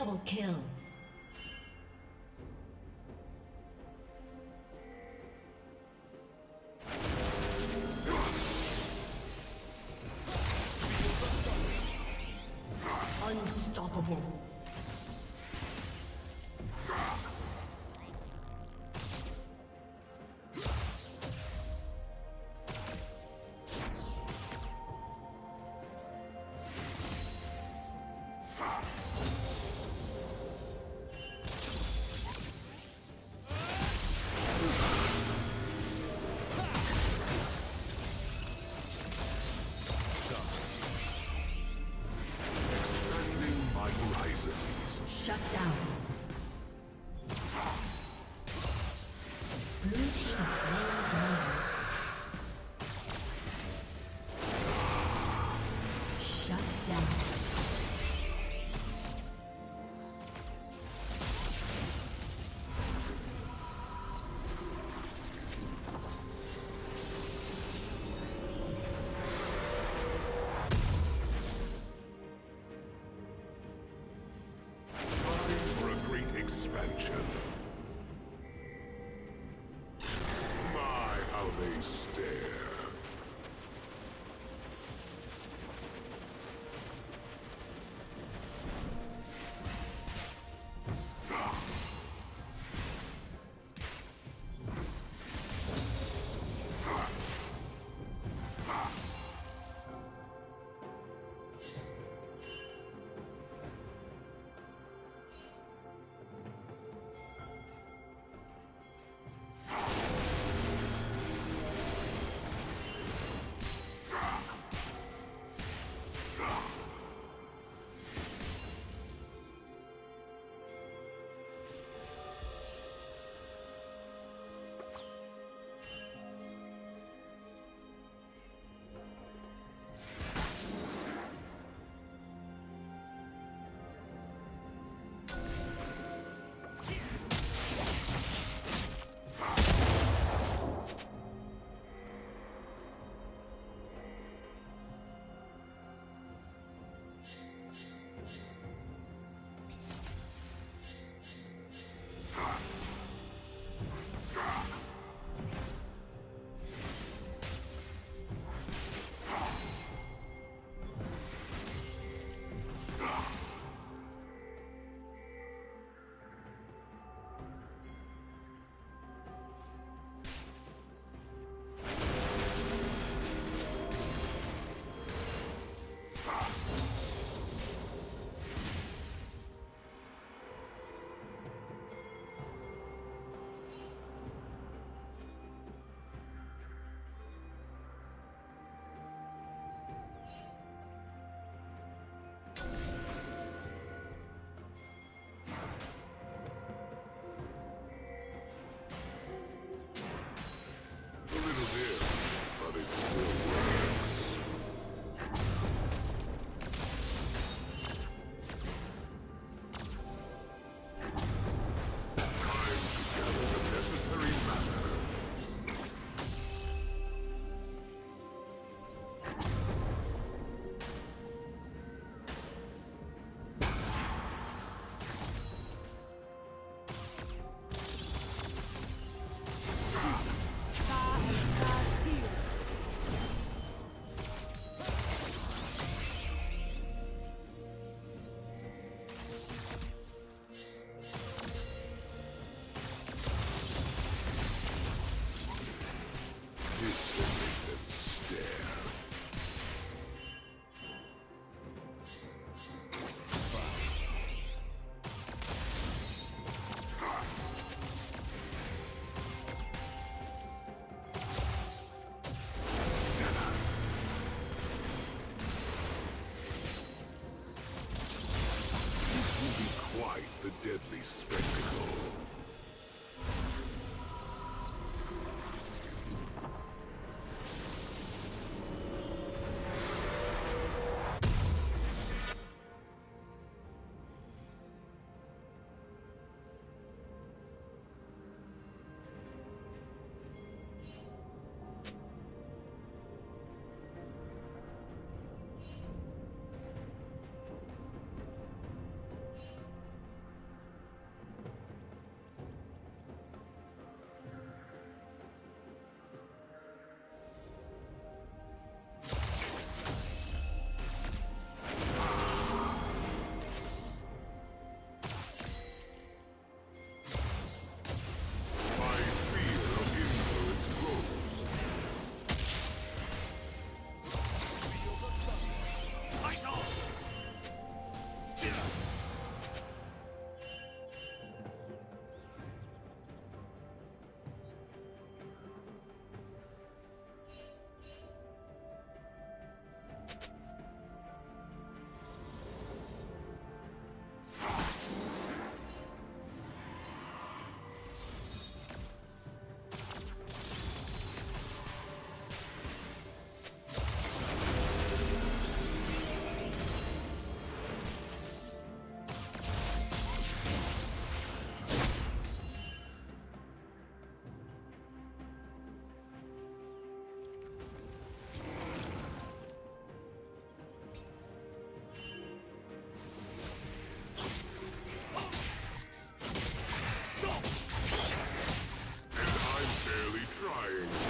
Double kill. They stare. little bit. Five.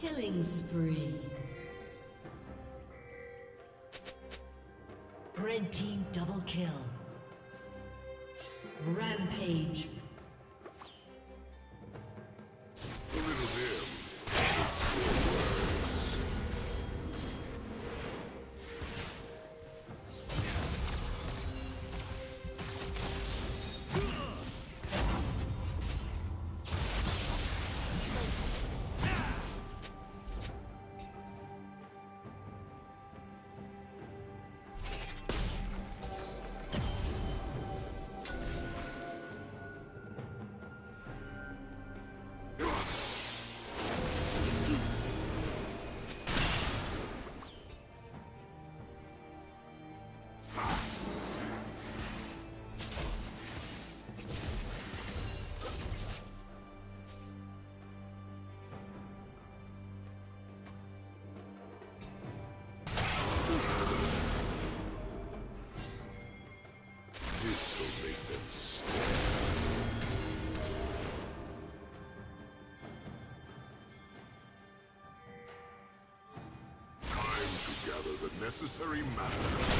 Killing spree. Red Team double kill. Rampage. Necessary matter.